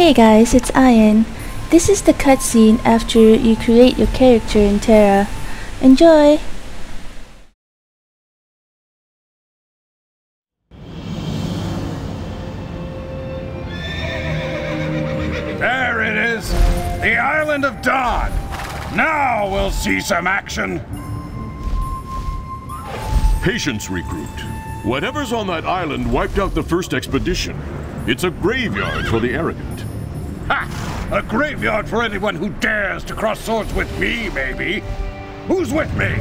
Hey guys, it's Ayin. This is the cutscene after you create your character in TERA. Enjoy! There it is! The Island of Dawn! Now we'll see some action! Patience, recruit. Whatever's on that island wiped out the first expedition. It's a graveyard for the arrogant. Ha! A graveyard for anyone who dares to cross swords with me, maybe! Who's with me?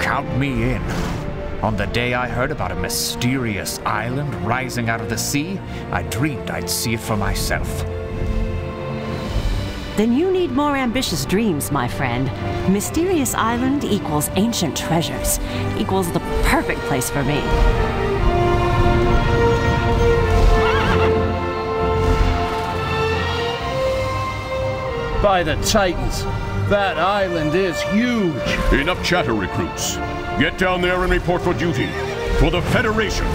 Count me in. On the day I heard about a mysterious island rising out of the sea, I dreamed I'd see it for myself. Then you need more ambitious dreams, my friend. Mysterious Island equals ancient treasures, equals the perfect place for me. By the Titans, that island is huge. Enough chatter, recruits. Get down there and report for duty. For the Federation.